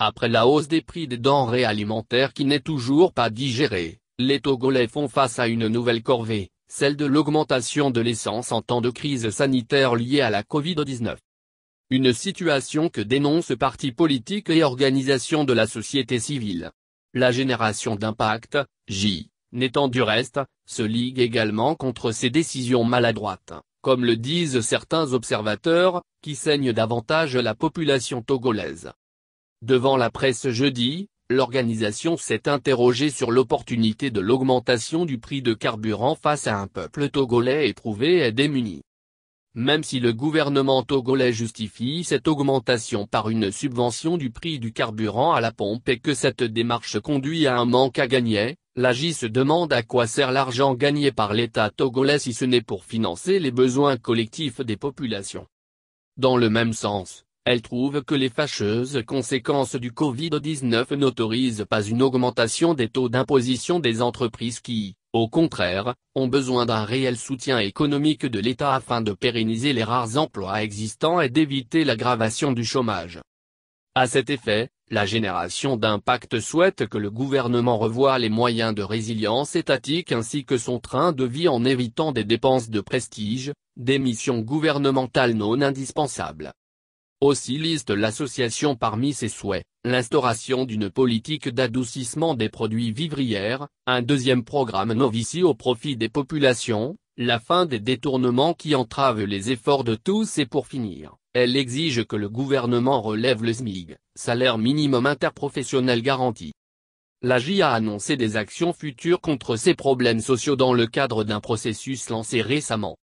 Après la hausse des prix des denrées alimentaires qui n'est toujours pas digérée, les Togolais font face à une nouvelle corvée, celle de l'augmentation de l'essence en temps de crise sanitaire liée à la Covid-19. Une situation que dénoncent partis politiques et organisations de la société civile. La génération d'impact, J, n'étant du reste, se ligue également contre ces décisions maladroites, comme le disent certains observateurs, qui saignent davantage la population togolaise. Devant la presse jeudi, l'organisation s'est interrogée sur l'opportunité de l'augmentation du prix de carburant face à un peuple togolais éprouvé et démuni. Même si le gouvernement togolais justifie cette augmentation par une subvention du prix du carburant à la pompe et que cette démarche conduit à un manque à gagner, l'AGI se demande à quoi sert l'argent gagné par l'État togolais si ce n'est pour financer les besoins collectifs des populations. Dans le même sens, elle trouve que les fâcheuses conséquences du Covid-19 n'autorisent pas une augmentation des taux d'imposition des entreprises qui, au contraire, ont besoin d'un réel soutien économique de l'État afin de pérenniser les rares emplois existants et d'éviter l'aggravation du chômage. À cet effet, la génération d'impact souhaite que le gouvernement revoie les moyens de résilience étatique ainsi que son train de vie en évitant des dépenses de prestige, des missions gouvernementales non indispensables. Aussi liste l'association parmi ses souhaits, l'instauration d'une politique d'adoucissement des produits vivrières, un deuxième programme Novici au profit des populations, la fin des détournements qui entravent les efforts de tous et pour finir, elle exige que le gouvernement relève le SMIG, salaire minimum interprofessionnel garanti. La a annoncé des actions futures contre ces problèmes sociaux dans le cadre d'un processus lancé récemment.